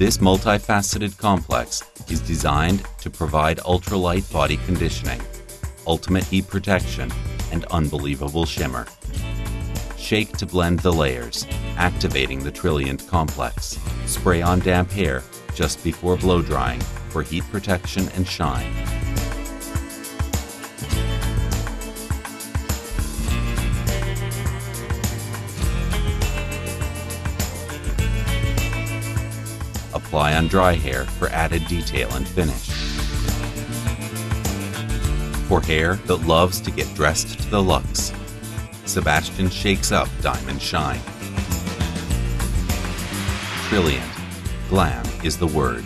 This multifaceted complex is designed to provide ultralight body conditioning, ultimate heat protection, and unbelievable shimmer. Shake to blend the layers, activating the Trilliant complex. Spray on damp hair just before blow drying for heat protection and shine. Apply on dry hair for added detail and finish. For hair that loves to get dressed to the luxe, Sebastian shakes up Diamond Shine. Trilliant. Glam is the word.